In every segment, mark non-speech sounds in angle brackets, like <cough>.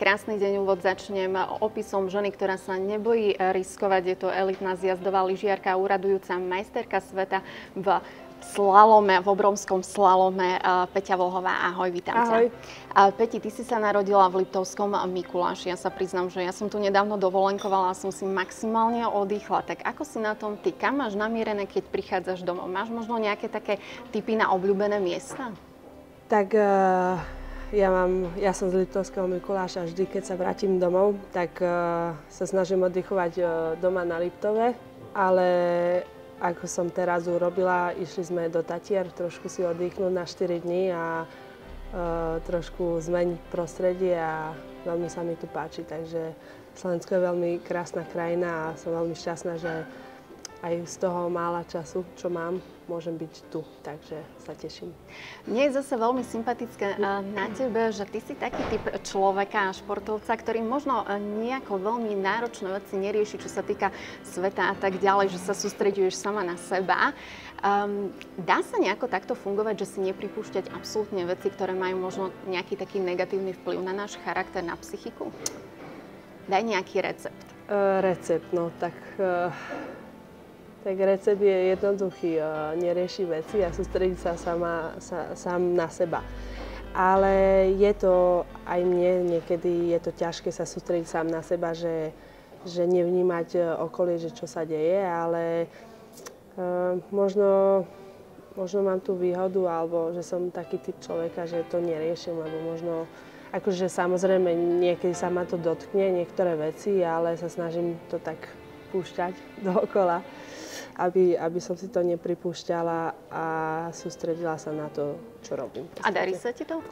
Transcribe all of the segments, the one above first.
Krásny deň úvod začnem opisom ženy, ktorá sa nebojí riskovať. Je to elitná zjazdová lyžiarka, uradujúca majsterka sveta v slalome, v obromskom slalome. Peťa Volhová, ahoj, vítam ahoj. ťa. Peti, ty si sa narodila v Liptovskom Mikuláši. Ja sa priznám, že ja som tu nedávno dovolenkovala a som si maximálne oddychla. Tak ako si na tom ty? Kam máš namierené, keď prichádzaš domov? Máš možno nejaké také typy na obľúbené miesta? Tak uh, ja, mám, ja som z Litovského Mikuláša. Vždy, keď sa vrátim domov, tak uh, sa snažím oddychovať uh, doma na Liptove. Ale ako som teraz urobila, išli sme do Tatier trošku si oddychnúť na 4 dní a uh, trošku zmeniť prostredie a veľmi sa mi tu páči. Takže Slovensko je veľmi krásna krajina a som veľmi šťastná, že aj z toho mála času, čo mám, môžem byť tu, takže sa teším. Mne je zase veľmi sympatické eh, na tebe, že ty si taký typ človeka a športovca, ktorý možno eh, nejako veľmi náročné veci nerieši, čo sa týka sveta a tak ďalej, že sa sústreduješ sama na seba. Um, dá sa nejako takto fungovať, že si nepripúšťať absolútne veci, ktoré majú možno nejaký taký negatívny vplyv na náš charakter, na psychiku? Daj nejaký recept. Uh, recept, no tak... Uh tak recept je jednoduchý, nerieši veci a sústrediť sa sama, sa, sám na seba. Ale je to aj mne niekedy je to ťažké sa sústrediť sám na seba, že, že nevnímať e, okolie, že čo sa deje, ale uh, možno, možno mám tú výhodu, alebo že som taký typ človeka, že to neriešim, lebo možno akože samozrejme niekedy sa ma to dotkne, niektoré veci, ale sa snažím to tak púšťať <laughs> dookola aby, aby som si to nepripúšťala a sústredila sa na to, čo robím. A darí sa ti to?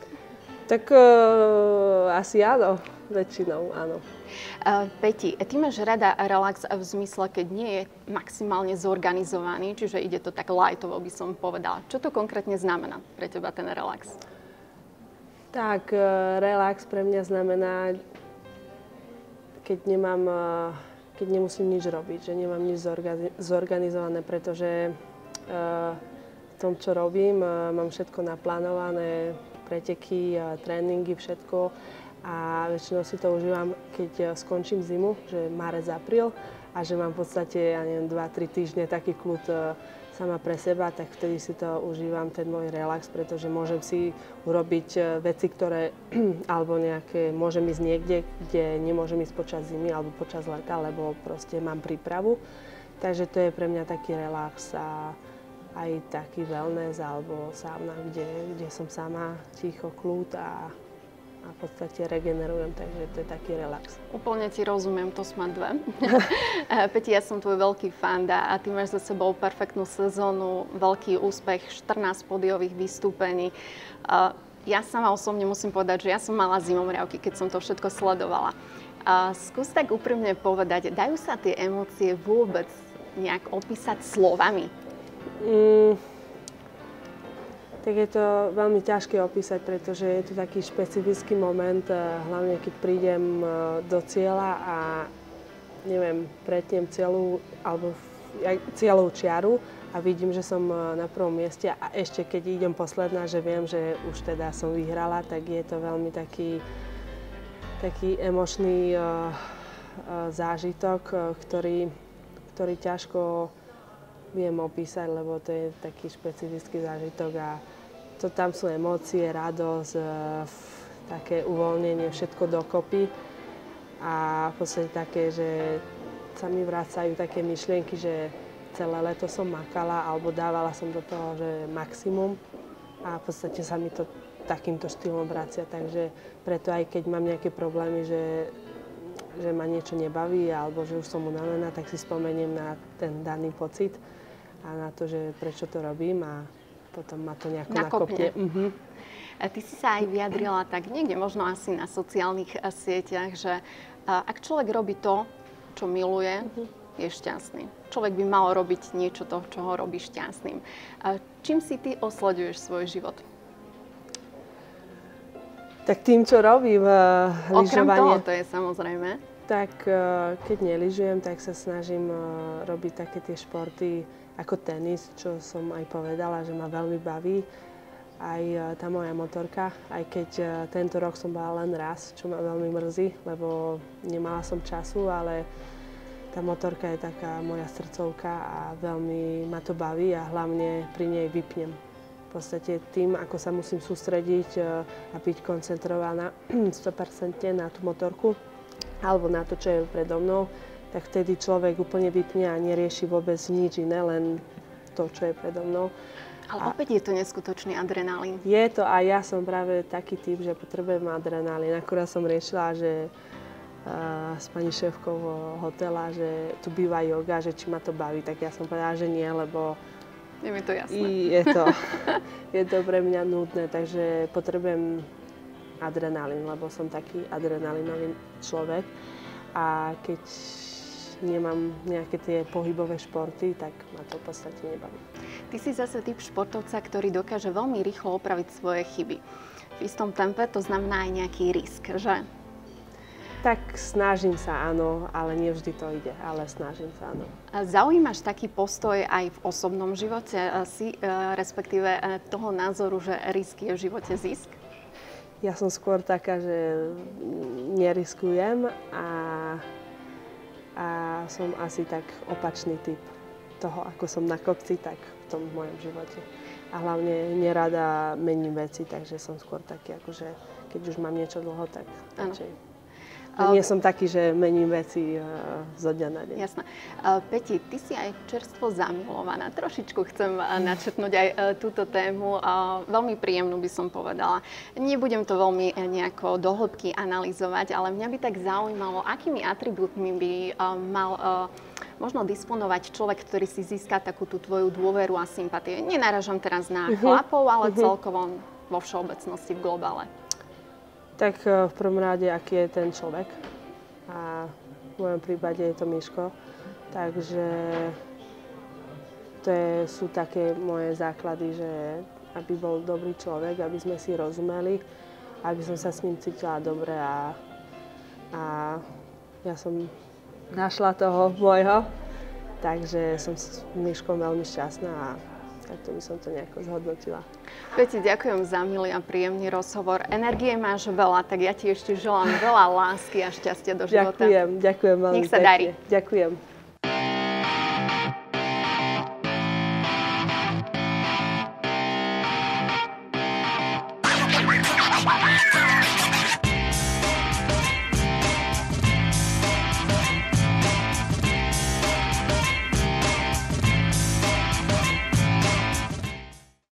Tak uh, asi áno, väčšinou áno. Uh, Peti, ty máš rada relax v zmysle, keď nie je maximálne zorganizovaný, čiže ide to tak lightovo, by som povedala. Čo to konkrétne znamená pre teba ten relax? Tak, uh, relax pre mňa znamená, keď nemám uh, keď nemusím nič robiť, že nemám nič zorganizované, pretože v tom, čo robím, mám všetko naplánované, preteky, tréningy, všetko. A väčšinou si to užívam, keď skončím zimu, že marec, apríl a že mám v podstate, ja neviem, 2-3 týždne taký kľud sama pre seba, tak vtedy si to užívam, ten môj relax, pretože môžem si urobiť e, veci, ktoré, <clears throat> alebo nejaké, môžem ísť niekde, kde nemôžem ísť počas zimy alebo počas leta, lebo proste mám prípravu. Takže to je pre mňa taký relax a aj taký wellness alebo sauna, kde, kde som sama ticho, kľud a a v podstate regenerujem, takže to je taký relax. Úplne ti rozumiem, to sme dve. <laughs> Eh, Peti, ja som tvoj veľký fanda a ty máš za sebou perfektnú sezónu, veľký úspech, 14 podiových vystúpení. Eh, ja sama osobne musím povedať, že ja som mala zimomriavky, keď som to všetko sledovala. A skús tak úprimne povedať, dajú sa tie emócie vôbec nejak opísať slovami? Mm, tak je to veľmi ťažké opísať, pretože je to taký špecifický moment, eh, hlavne keď prídem eh, do cieľa a neviem, pretnem celú, alebo cieľovú čiaru a vidím, že som eh, na prvom mieste a ešte keď idem posledná, že viem, že už teda som vyhrala, tak je to veľmi taký, taký emočný zážitok, ktorý, ktorý ťažko viem opísať, lebo to je taký špecifický zážitok a to tam sú emócie, radosť, e, také uvoľnenie, všetko dokopy. A v podstate také, že sa mi vracajú také myšlienky, že celé leto som makala alebo dávala som do toho, že maximum a v podstate sa mi to takýmto štýlom vracia. Takže preto aj keď mám nejaké problémy, že, že ma niečo nebaví alebo že už som unavená, tak si spomeniem na ten daný pocit a na to, že prečo to robím a potom ma to nejako nakopne. nakopne. Uh-huh. Ty si sa aj vyjadrila tak niekde, možno asi na sociálnych eh, sieťach, že ak človek robí to, čo miluje, uh-huh. je šťastný. Človek by mal robiť niečo to, čo ho robí šťastným. Čím si ty osleduješ svoj život? Tak tým, čo robím, uh, lyžovanie. Okrem toho, to je samozrejme. Tak uh, keď neližujem, tak sa snažím uh, robiť také tie športy, ako tenis, čo som aj povedala, že ma veľmi baví. aj e, tá moja motorka, aj keď e, tento rok som bola len raz, čo ma veľmi mrzí, lebo nemala som času, ale tá motorka je taká moja srdcovka a veľmi ma to baví a hlavne pri nej vypnem. V podstate tým, ako sa musím sústrediť e, a byť koncentrovaná <clears throat> 100% na tú motorku alebo na to, čo je predo mnou, tak vtedy človek úplne vypne a nerieši vôbec nič iné, len to, čo je predo mnou. Ale opäť je to neskutočný adrenalín. Je to a ja som práve taký typ, že potrebujem adrenalín. Akurát som riešila, že uh, s pani šéfkou hotela, že tu býva yoga, že či ma to baví, tak ja som povedala, že nie, lebo je mi to jasné. Je to, <laughs> je to pre mňa nudné, takže potrebujem adrenalín, lebo som taký adrenalinový človek. A keď nemám nejaké tie pohybové športy, tak ma to v podstate nebaví. Ty si zase typ športovca, ktorý dokáže veľmi rýchlo opraviť svoje chyby. V istom tempe to znamená aj nejaký risk, že? Tak snažím sa, áno, ale nie vždy to ide, ale snažím sa, áno. Zaujímaš taký postoj aj v osobnom živote? Si e, respektíve e, toho názoru, že risk je v živote zisk? Ja som skôr taká, že neriskujem a a som asi tak opačný typ toho, ako som na kopci, tak v tom mojom živote. A hlavne nerada mením veci, takže som skôr taký, akože keď už mám niečo dlho, tak radšej a nie som taký, že mením veci uh, zo dňa na deň. Jasné. Uh, Peti, ty si aj čerstvo zamilovaná. Trošičku chcem uh, načetnúť aj uh, túto tému. Veľmi príjemnú by som povedala. Nebudem to veľmi nejako dohlbky analyzovať, ale mňa by tak zaujímalo, akými atribútmi by mal možno disponovať človek, ktorý si získa takú tú tvoju dôveru a sympatie. Nenáražam teraz na uh-huh. chlapov, ale uh-huh. celkovo vo všeobecnosti v globále. Tak e, v prvom rade, aký je ten človek. A v mojom prípade je to Miško. Takže to je, sú také moje základy, že aby bol dobrý človek, aby sme si rozumeli, aby som sa s ním cítila dobre a, a ja som našla toho môjho, takže som s Miškom veľmi šťastná a takto by som to nejako zhodnotila. Peti, ďakujem za milý a príjemný rozhovor. Energie máš veľa, tak ja ti ešte želám veľa lásky a šťastia do života. Ďakujem, ďakujem veľmi Nech sa darí. Ďakujem.